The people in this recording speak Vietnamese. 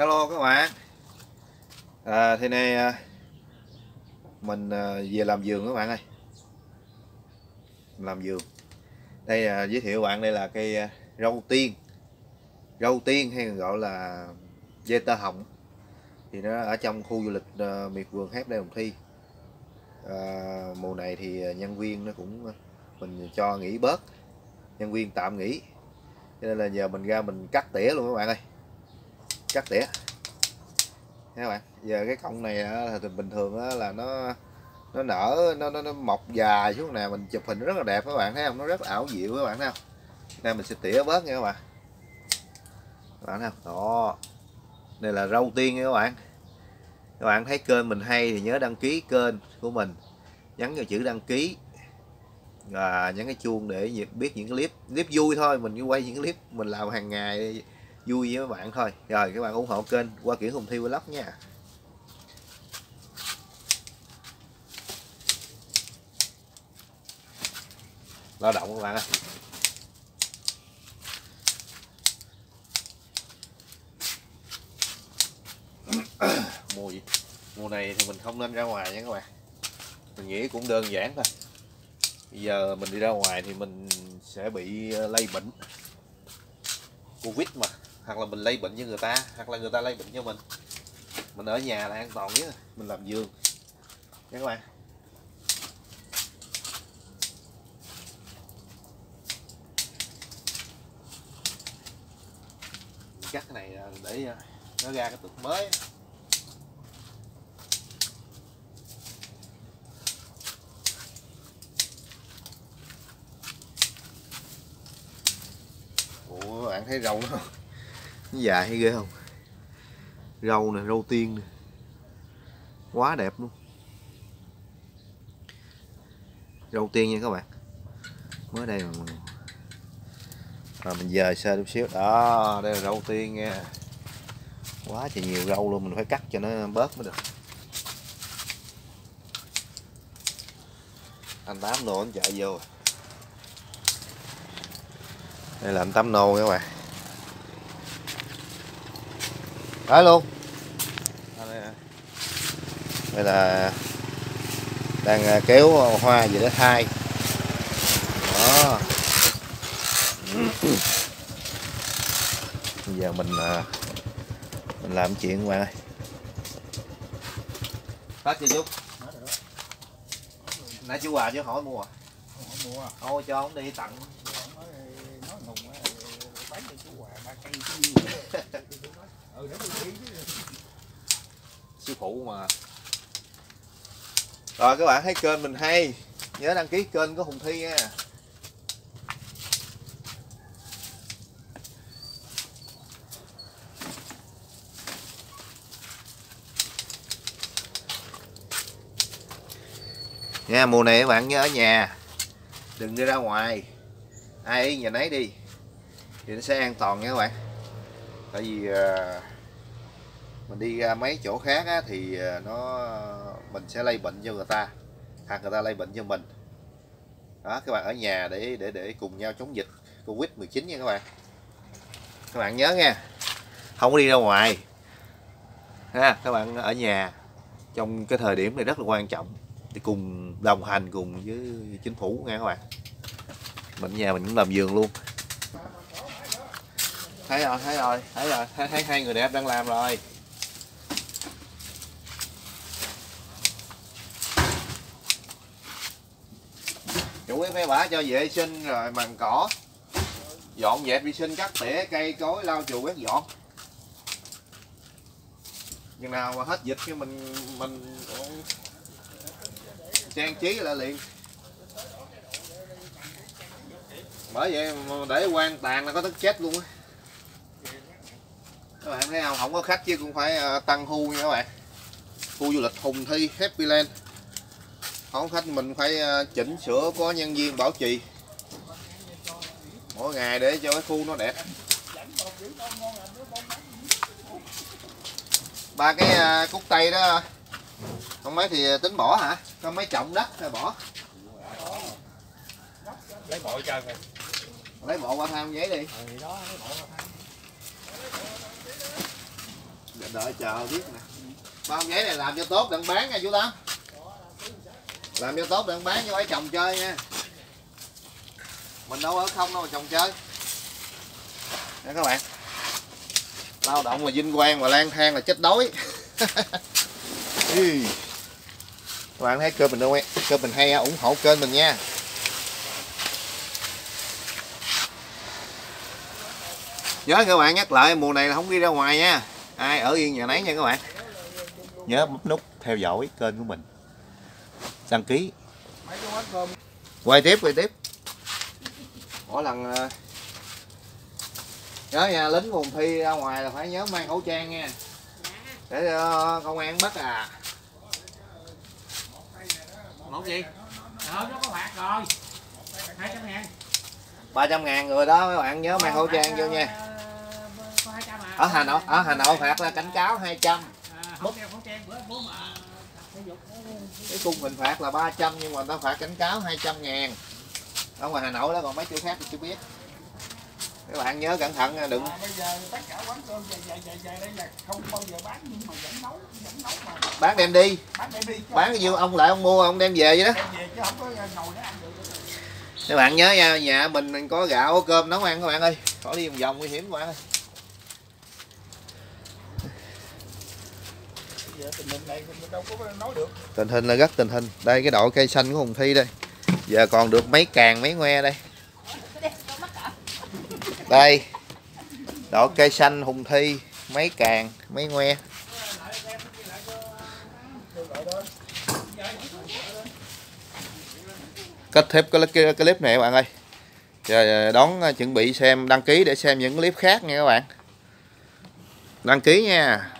Hello các bạn. À, thì nay à, Mình à, về làm vườn các bạn ơi. Làm vườn. Đây à, giới thiệu bạn đây là cây à, rau tiên. Rau tiên hay còn gọi là Dê tơ hồng. Thì nó ở trong khu du lịch à, miệt vườn Hép đây Hồng Thi. À, Mùa này thì nhân viên nó cũng Mình cho nghỉ bớt. Nhân viên tạm nghỉ. Cho nên là giờ mình ra mình cắt tỉa luôn các bạn ơi cắt tỉa. Các bạn? Giờ cái cọng này thì bình thường là nó nó nở nó, nó nó mọc dài xuống nè mình chụp hình rất là đẹp các bạn thấy không? Nó rất ảo diệu các bạn thấy không? Đây mình sẽ tỉa bớt nha các bạn. Các bạn thấy không? Đó. Đây là rau tiên nha các bạn. Các bạn thấy kênh mình hay thì nhớ đăng ký kênh của mình. Nhấn vào chữ đăng ký. Và nhấn cái chuông để biết những clip clip vui thôi mình cứ quay những clip mình làm hàng ngày vui với các bạn thôi. Rồi, các bạn ủng hộ kênh qua kiểu hùng thi vlog nha. Lao động các bạn ơi. Mùa gì mùa này thì mình không nên ra ngoài nha các bạn. Mình nghĩ cũng đơn giản thôi. Bây giờ mình đi ra ngoài thì mình sẽ bị ờ, lây bệnh. Covid mà hoặc là mình lây bệnh cho người ta, hoặc là người ta lây bệnh cho mình. Mình ở nhà là an toàn nhất. Mình làm giường. Nha các bạn. Cắt cái này à, để à, nó ra cái tục mới. Ủa, bạn thấy rộng không? Nó dài hay ghê không? Rau nè, rau tiên nè. Quá đẹp luôn. Rau tiên nha các bạn. Mới đây mà Rồi Mình dời xa chút xíu. Đó, đây là rau tiên nha. Quá trời nhiều rau luôn, mình phải cắt cho nó bớt mới được. Anh Tám nô anh chạy vô. Đây là anh tắm nô các bạn. Tới luôn đây là đang à, kéo hoa về để thay. Đó. Bây giờ mình à, mình làm chuyện bạn ơi. Phát chưa chú nãy chú quà chứ hỏi mua à? Mua thôi cho ông đi tặng. Nói ngùng á bán cho chú quà ba cây chứ ừ sư phụ mà. Rồi, các bạn thấy kênh mình hay. Nhớ đăng ký kênh của hùng thi nha. Nha, mùa này các bạn nhớ ở nhà. Đừng đi ra ngoài. Ai ý nhà nấy đi, thì nó sẽ an toàn nha các bạn tại vì ờ, mình đi ra mấy chỗ khác á, thì ờ, nó mình sẽ lây bệnh cho người ta hoặc người ta lây bệnh cho mình. Đó các bạn ở nhà để để để cùng nhau chống dịch covid 19 nha các bạn. Các bạn nhớ nha không có đi ra ngoài. Ha các bạn ở nhà trong cái thời điểm này rất là quan trọng thì cùng đồng hành cùng với chính phủ nha các bạn. Mình ở nhà mình cũng làm vườn luôn thấy rồi thấy rồi thấy rồi. Thấy, thấy hai người đẹp đang làm rồi. Chủ yếu mấy bả cho vệ sinh rồi màn cỏ. Dọn dẹp vệ sinh cắt tỉa cây cối lau chùi quét dọn. Chừng nào mà hết dịch thì mình mình trang trí lại liền. Bởi vậy để quan tàn là có tức chết luôn á các bạn thấy không? Không có khách chứ cũng phải ờ, tăng thu nha các bạn. Khu du lịch hùng thi happy land. Không khách mình phải ờ, chỉnh sửa có nhân viên bảo trì. Mỗi ngày để cho cái khu nó đẹp. Ba cái ờ, cúc tây đó con mấy thì tính bỏ hả? Con mấy trọng đất hay bỏ. Lấy bộ chơi rồi lấy bộ qua tham giấy đi. Ừ đó lấy bộ ra thay đợi chờ biết nè. Bao giấy này làm cho tốt, đừng bán nha chú tám. Làm cho tốt, đừng bán cho mấy trồng chơi nha. Mình đâu ở không đâu mà trồng chơi. Nè các bạn. Lao động và vinh quang và lang thang là chết đói. Các bạn thấy kênh mình đâu kênh mình hay ủng hộ kênh mình nha. Nhớ các bạn nhắc lại, mùa này là không đi ra ngoài nha ai ở yên nhà nấy nha các bạn. Nhớ bấm nút theo dõi kênh của mình. Đăng ký. Mấy quay tiếp quay tiếp. Mỗi lần ờ, nhớ nha lính vùng thi ra ngoài là phải nhớ mang khẩu trang nha. Để ờ, công an bắt à. Một gì? Ờ nó có phạt rồi. Hai trăm ngàn. 300 ngàn người đó các bạn nhớ mang khẩu trang vô nha có hai trăm à ở Hà Nội ở Hà Nội phạt là cảnh cáo 200 à, dục cái khung hình phạt là 300 nhưng mà người ta phạt cảnh cáo 200 ngàn. Ở ngoài Hà Nội đó còn mấy chỗ khác thì chưa biết. Các bạn nhớ cẩn thận nha, đừng mà bây giờ tất cả quán cơm dài dài dài dài đây là không bao giờ bán nhưng mà vẫn nấu vẫn nấu mà. Bán đem đi. Bán đi cái nhiêu ông lại ông mua ông đem về vậy đó. Đem về chứ không có ngồi để ăn được. Các bạn nhớ nha nhà mình có gạo có cơm nấu ăn các bạn ơi. Khỏi đi vòng vòng nguy hiểm các bạn ơi bây giờ tình hình này mình đâu có nói được tình hình là rất tình hình. Đây cái đội cây xanh của hùng thi đây. Giờ còn được mấy càng mấy ngoe đây. Đây. Đội cây xanh hùng thi mấy càng mấy ngoe. Kết thúc cái, cái, cái clip này các bạn ơi. Giờ đón ờ, chuẩn bị xem đăng ký để xem những clip khác nha các bạn. Đăng ký nha.